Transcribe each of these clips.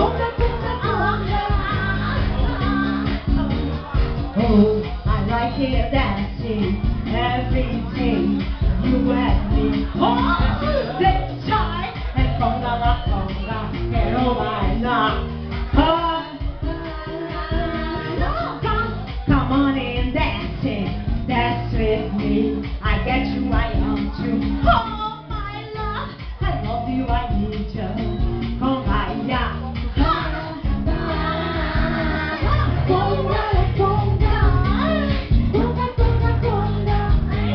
Oh, I like it dancing every day you at me. Oh.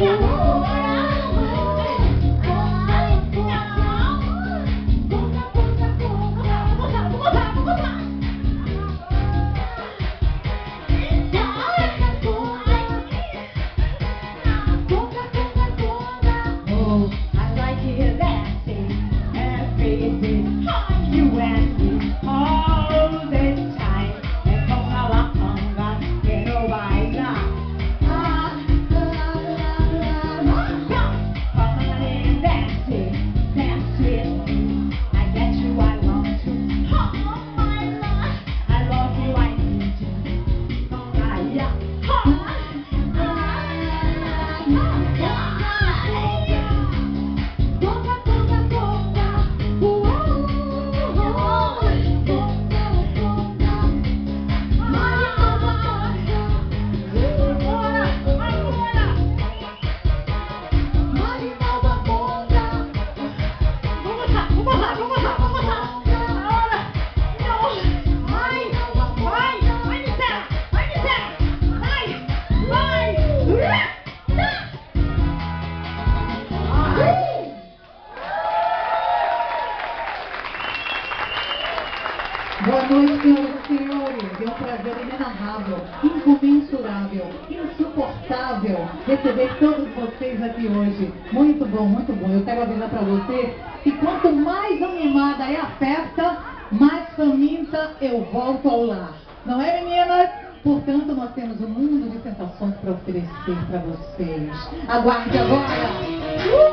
Thank you. Boa noite, senhoras e senhores. É um prazer inenarrável, incomensurável, insuportável receber todos vocês aqui hoje. Muito bom, muito bom. Eu quero avisar para você que quanto mais animada é a festa, mais faminta eu volto ao lar. Não é, meninas? Portanto, nós temos um mundo de sensações para oferecer para vocês. Aguarde agora! Uh!